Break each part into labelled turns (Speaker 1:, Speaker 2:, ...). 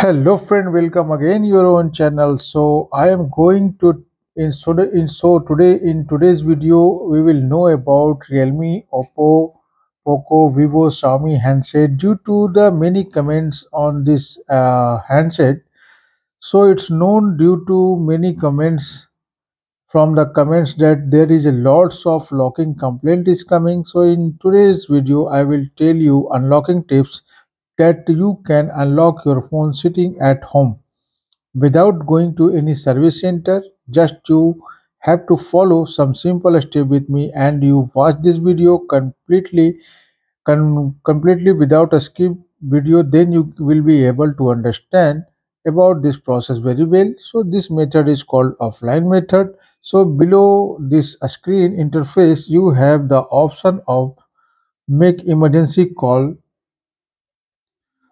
Speaker 1: hello friend. Welcome again your own channel. So i am going to in so in so today in today's video we will know about realme oppo poco vivo xiaomi handset due to the many comments on this uh, handset. So it's known due to many comments from the comments that there is a lots of locking complaint is coming. So in today's video i will tell you unlocking tips that you can unlock your phone sitting at home without going to any service center. Just you have to follow some simple step with me and you watch this video completely completely without a skip video. Then you will be able to understand about this process very well. So this method is called offline method. So below this screen interface you have the option of make emergency call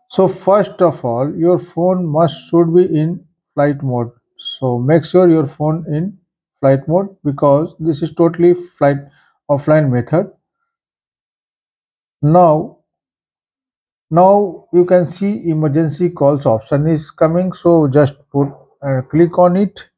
Speaker 1: so first of all, your phone must should be in flight mode. So make sure your phone in flight mode because this is totally flight offline method. Now, now you can see emergency calls option is coming. So just put uh, click on it.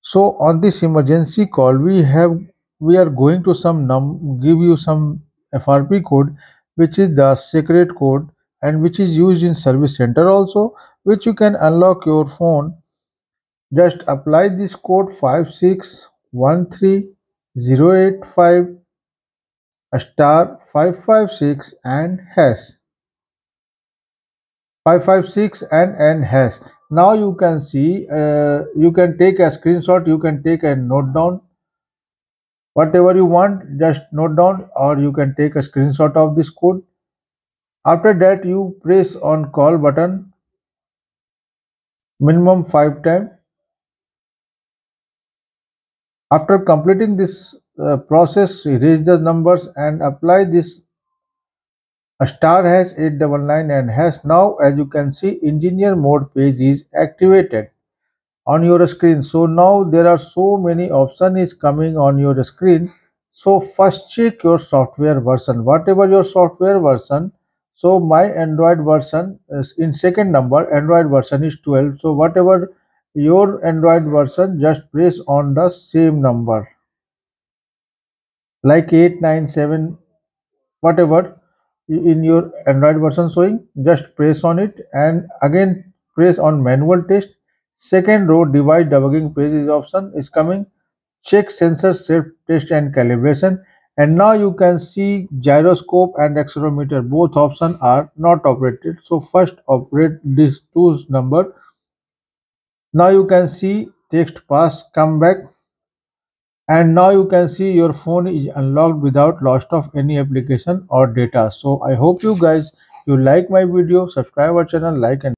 Speaker 1: So on this emergency call, we have we are going to some num give you some FRP code, which is the secret code and which is used in service center also which you can unlock your phone. Just apply this code 5613085 star 556 and hash. 556 and and hash. Now you can see uh, you can take a screenshot you can take a note down. Whatever you want just note down or you can take a screenshot of this code after that you press on call button minimum 5 times. After completing this uh, process erase the numbers and apply this. A star hash 899 and hash now as you can see engineer mode page is activated on your screen. So now there are so many options is coming on your screen. So first check your software version. Whatever your software version so my android version is in second number android version is 12 so whatever your android version just press on the same number. Like 897 whatever in your android version showing just press on it and again press on manual test. Second row device debugging page is option is coming. Check sensor self test and calibration and now you can see gyroscope and accelerometer. Both options are not operated. So first operate these two number. Now you can see text pass come back. And now you can see your phone is unlocked without loss of any application or data. So i hope you guys you like my video. Subscribe our channel like and